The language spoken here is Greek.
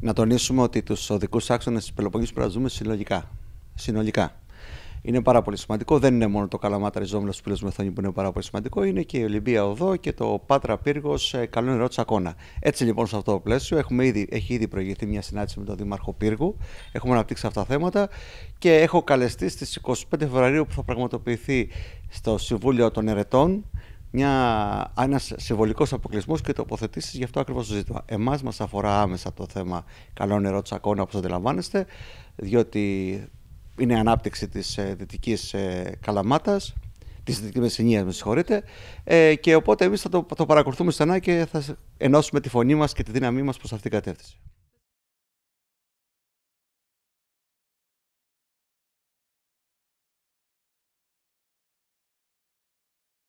Να τονίσουμε ότι τους οδικούς άξονες της Πελοποννήσου πρέπει συλλογικά. Συνολικά. Είναι πάρα πολύ σημαντικό. Δεν είναι μόνο το Καλαμάτα Ριζόμιλο του Πύλου Μεθόνιου που είναι πάρα πολύ σημαντικό. Είναι και η Ολυμπία Οδό και το Πάτρα Πύργος ε, Καλό Νερό Τσακώνα. Έτσι λοιπόν σε αυτό το πλαίσιο έχουμε ήδη, έχει ήδη προηγηθεί μια συνάντηση με τον Δήμαρχο Πύργου. Έχουμε αναπτύξει αυτά τα θέματα και έχω καλεστεί στις 25 Φεβρουαρίου που θα πραγματοποιηθεί στο Συμβούλιο των Ερετών μια, ένας συμβολικός αποκλεισμός και τοποθετήσεις γι' αυτό ακριβώς το ζήτημα. Εμάς μας αφορά άμεσα το θέμα καλό νερό τσακώνα όπως αντιλαμβάνεστε διότι είναι ανάπτυξη της ε, Δυτικής ε, Καλαμάτας της Δυτικής Μεσσηνίας, με συγχωρείτε ε, και οπότε εμείς θα το, το παρακολουθούμε στενά και θα ενώσουμε τη φωνή μας και τη δύναμή μας προς αυτήν την κατεύθυνση.